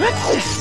Let's go.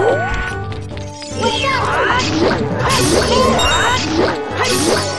はい、は、はい、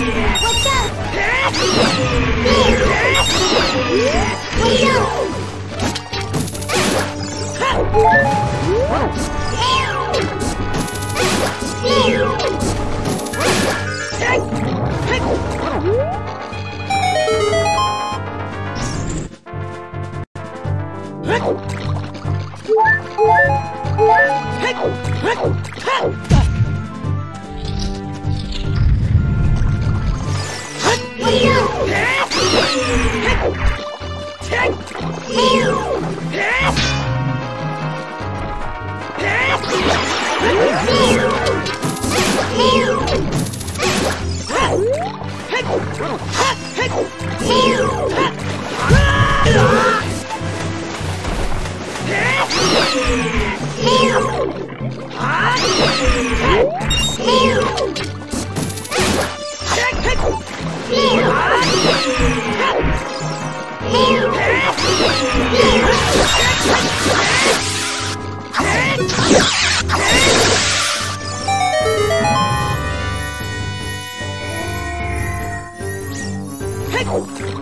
Yeah! Ew! Yeah! Thank.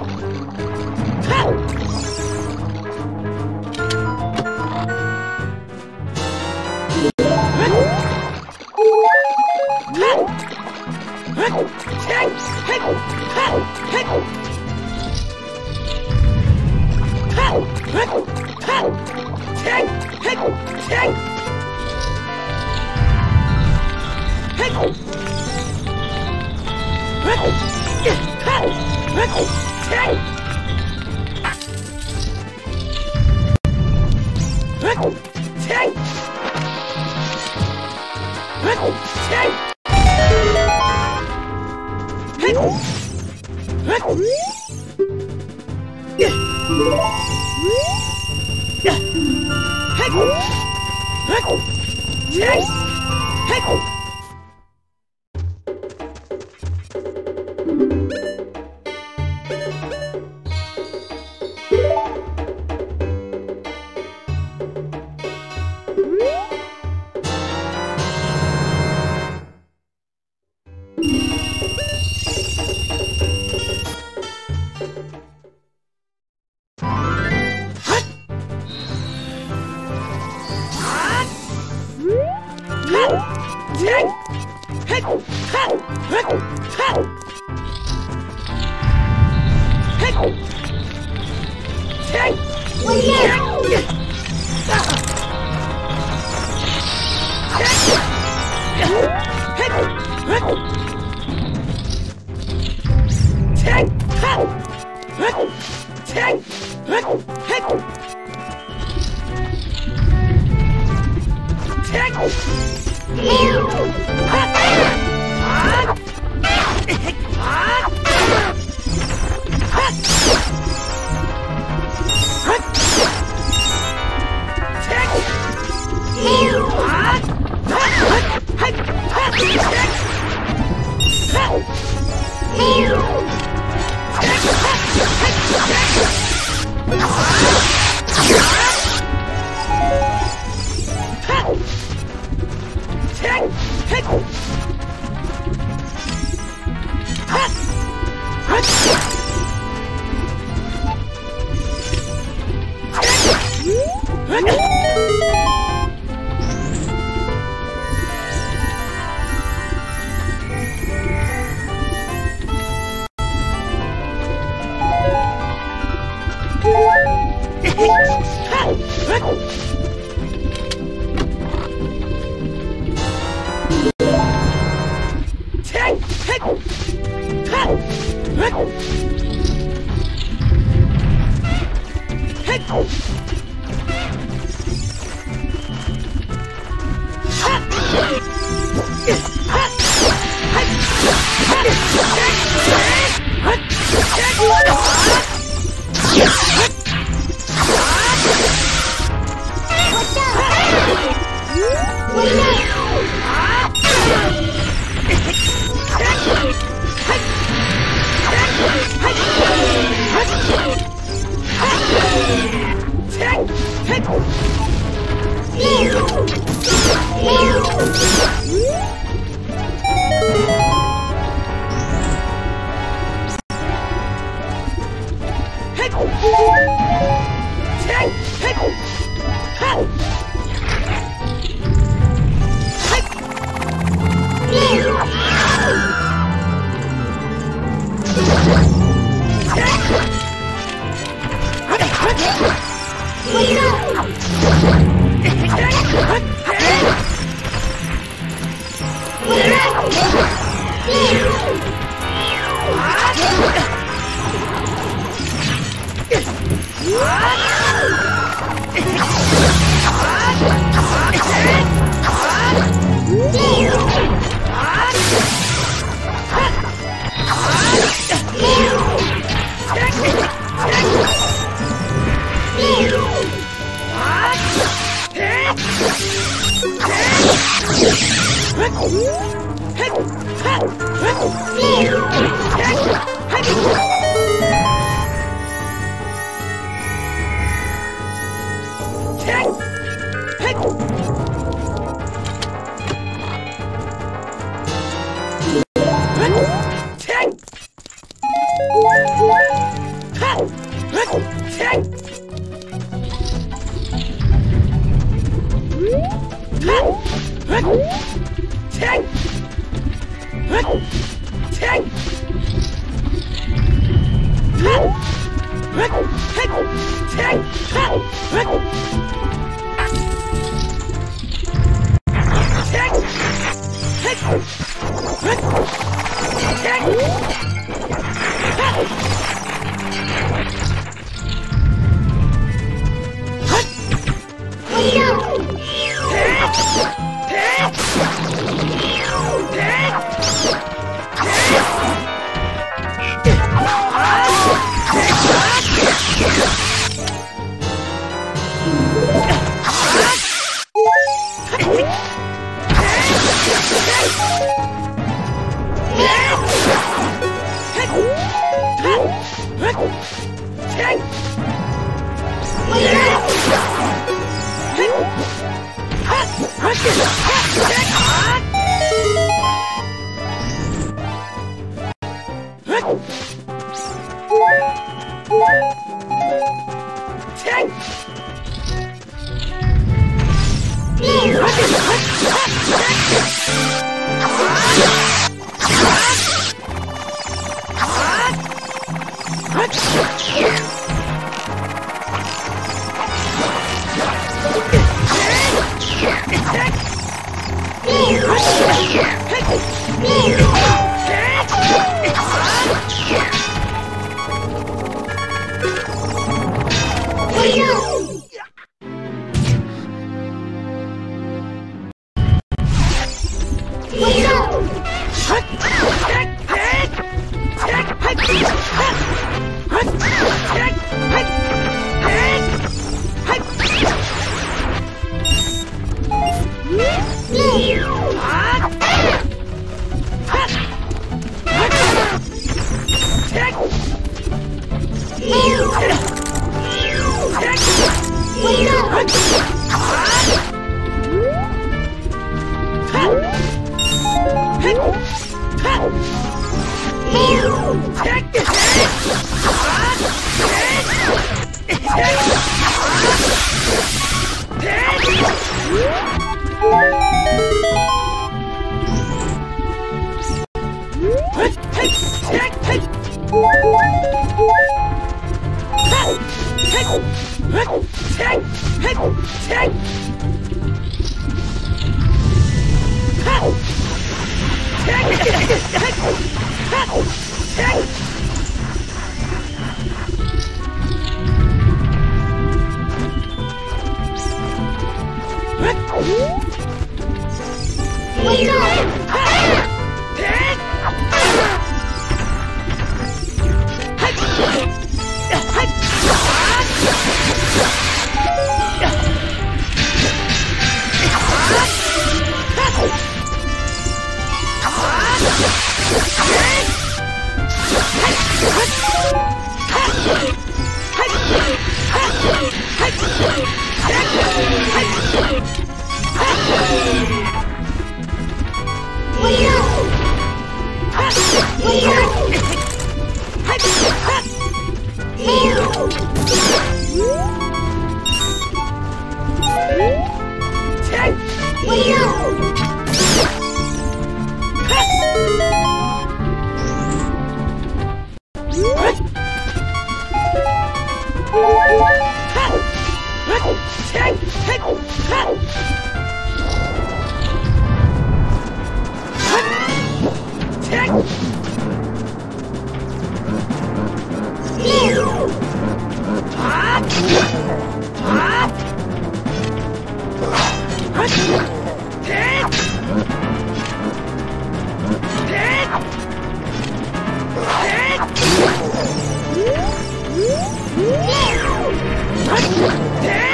Hey! 起来起来は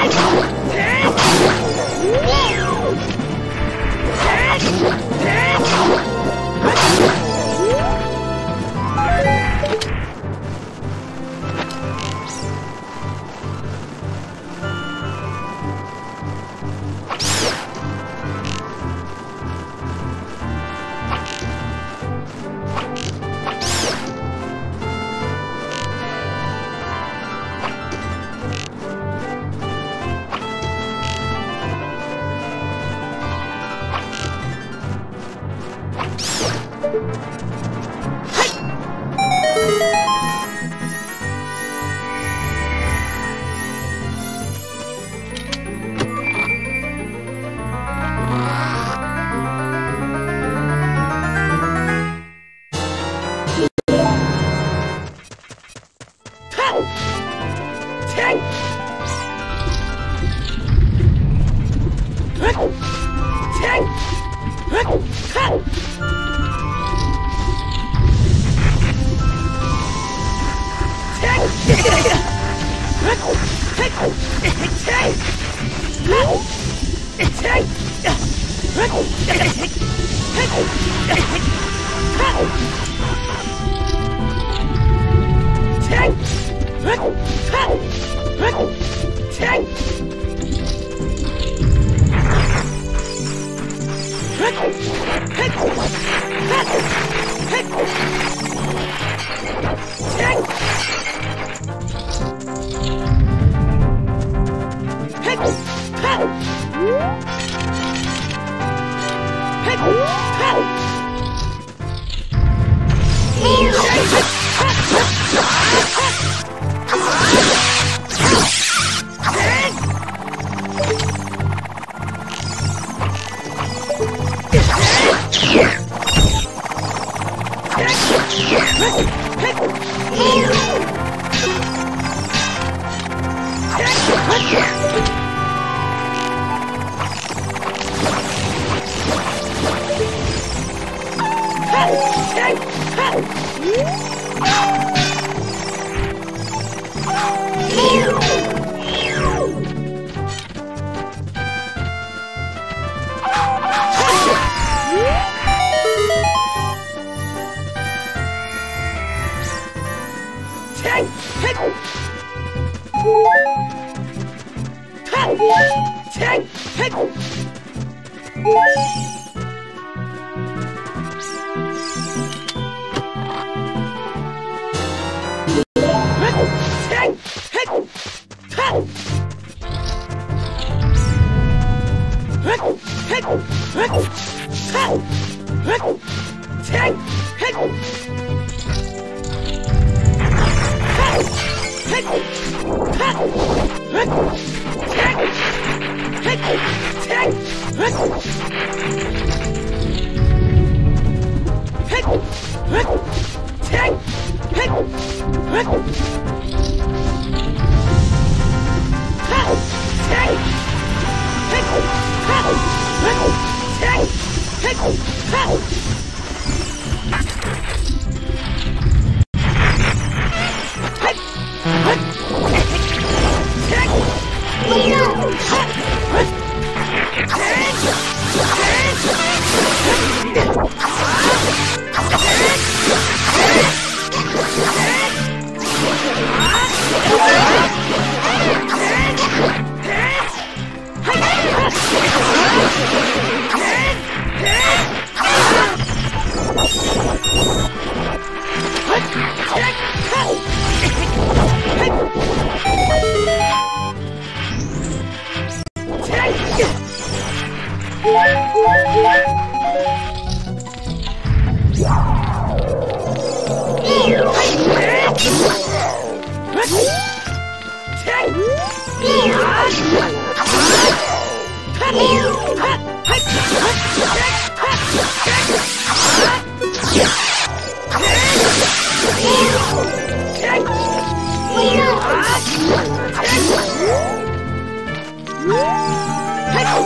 Yeah! Huh? Hey!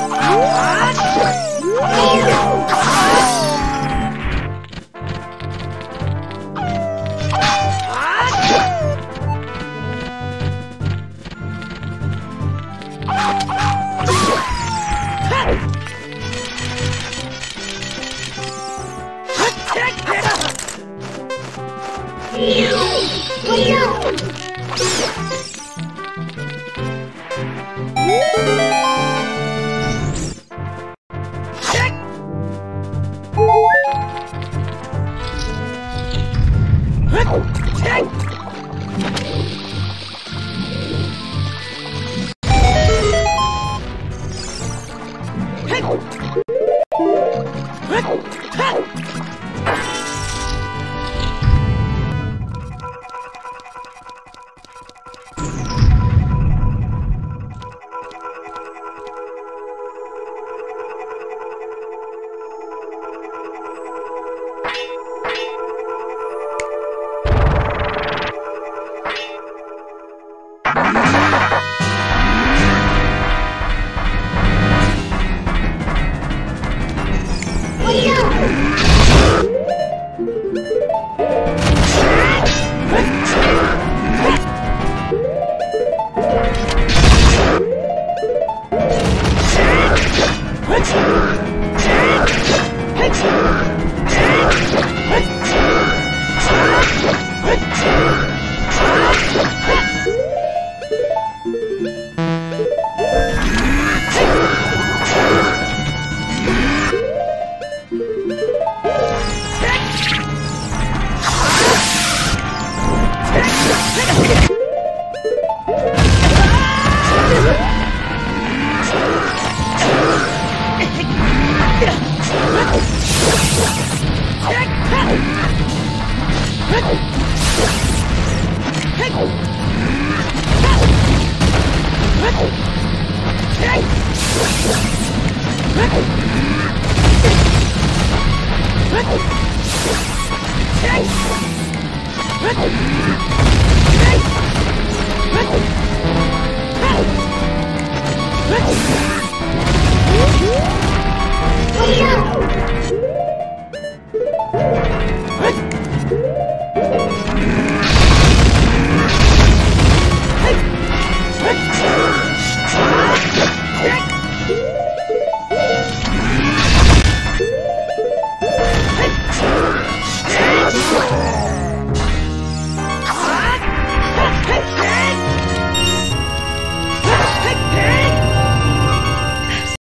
What?